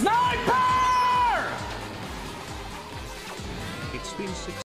Sniper! It's been six